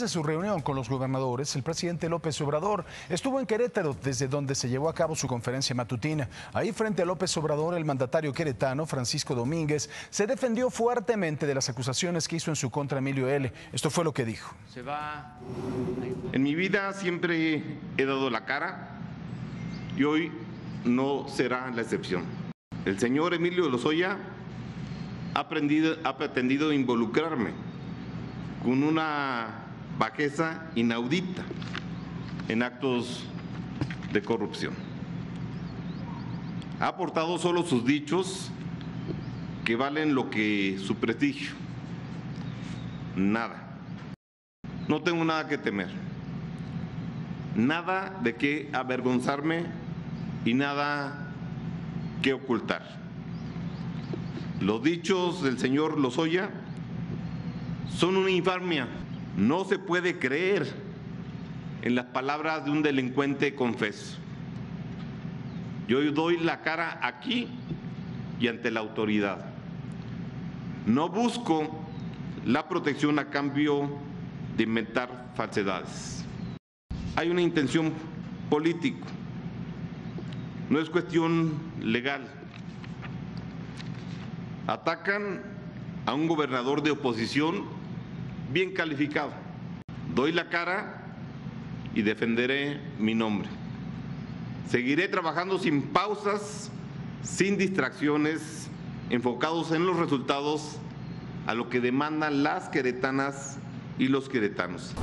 de su reunión con los gobernadores, el presidente López Obrador estuvo en Querétaro, desde donde se llevó a cabo su conferencia matutina. Ahí frente a López Obrador, el mandatario queretano, Francisco Domínguez, se defendió fuertemente de las acusaciones que hizo en su contra Emilio L. Esto fue lo que dijo. En mi vida siempre he dado la cara y hoy no será la excepción. El señor Emilio Lozoya ha, aprendido, ha pretendido involucrarme con una bajeza inaudita en actos de corrupción. Ha aportado solo sus dichos que valen lo que su prestigio. Nada. No tengo nada que temer. Nada de qué avergonzarme y nada que ocultar. Los dichos del señor Lozoya son una infamia. No se puede creer en las palabras de un delincuente confeso. Yo doy la cara aquí y ante la autoridad. No busco la protección a cambio de inventar falsedades. Hay una intención política, no es cuestión legal. Atacan a un gobernador de oposición bien calificado. Doy la cara y defenderé mi nombre. Seguiré trabajando sin pausas, sin distracciones, enfocados en los resultados a lo que demandan las queretanas y los queretanos.